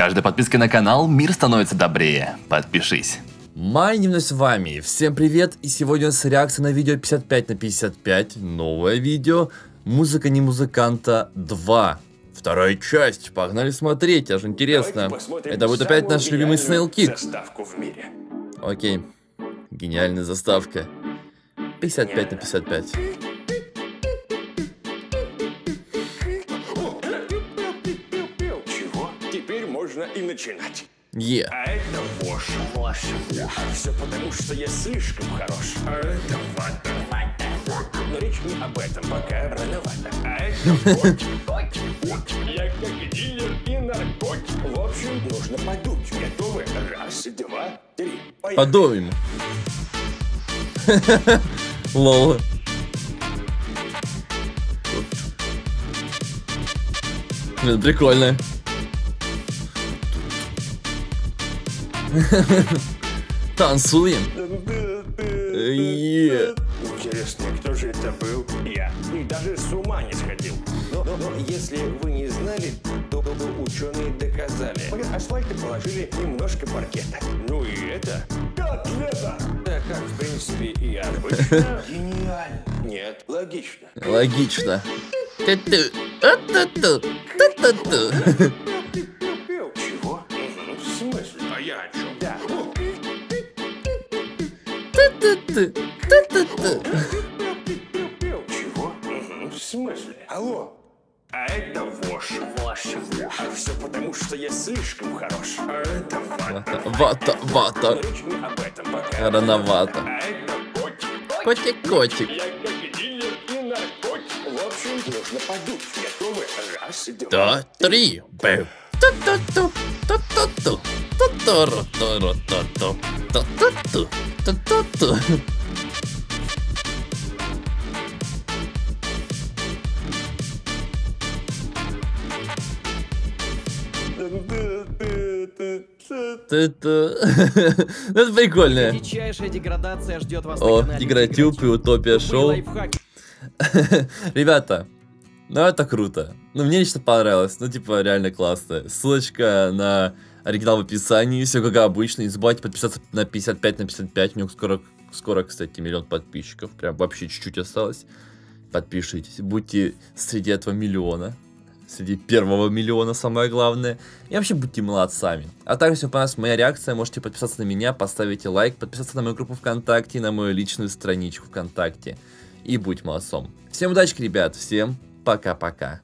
каждой подпиской на канал мир становится добрее. Подпишись. Майним с вами. Всем привет. И сегодня у нас реакция на видео 55 на 55. Новое видео. Музыка не музыканта 2. Вторая часть. Погнали смотреть, аж интересно. Это будет опять наш любимый Snail Kick. Заставку в мире. Окей. Гениальная заставка. 55 на 55. Можно и начинать. Е. А это вошь. Вошь. А все потому, что я слишком хорош. А это вата. Но речь не об этом, пока рановато. А это котик. Котик. Я как дилер и наркотик. В общем, нужно подуть. Готовы? Раз, два, три. Поехали. Подумаем. Лол. Блин, прикольно. Танцуем. Интересно, кто же это был? Я. И даже с ума не сходил. Но, но- но если вы не знали, то, то ученые доказали. Поверх асфальта положили немножко паркета. Ну и это... Котлета! Да как, в принципе, и обычно. Гениально. Нет, логично. Логично. Ту-ту. А-ту-ту. Ту-ту-ту. Ту-ту-ту. Ту-ту-ту. Чего? Мгм, В смысле? Алло? А это вошь. Вошь. А все потому, что я слишком хорош. А это вата. Вата, вата. Речь не об этом пока. Рановато. А это котик. Котик-котик. Я как дилер и наркотик. В общем, нужно подуть. Готовы? Раз, два. Два, три. Бэм. Ту-ту-ту. Ту-ту-ту. Ту-ту-ру-ту-ру-ту-ту. Ту-ту-ту. Ту-ту-ту. Ту-ту. Ну, Это прикольно. Дичайшая деградация ждет вас О, Игротюб и Утопия Шоу. Ребята, ну это круто. Ну мне лично понравилось. Ну типа реально классно. Ссылочка на оригинал в описании. Все как обычно. Не забывайте подписаться на 55 на 55. У него скоро, скоро, кстати, миллион подписчиков. Прям вообще чуть-чуть осталось. Подпишитесь. Будьте среди этого миллиона. Среди первого миллиона, самое главное. И вообще будьте молодцами. А также, если вам понравилась моя реакция, можете подписаться на меня, поставить лайк, подписаться на мою группу ВКонтакте, на мою личную страничку ВКонтакте. И будь молодцом. Всем удачи, ребят. Всем пока-пока.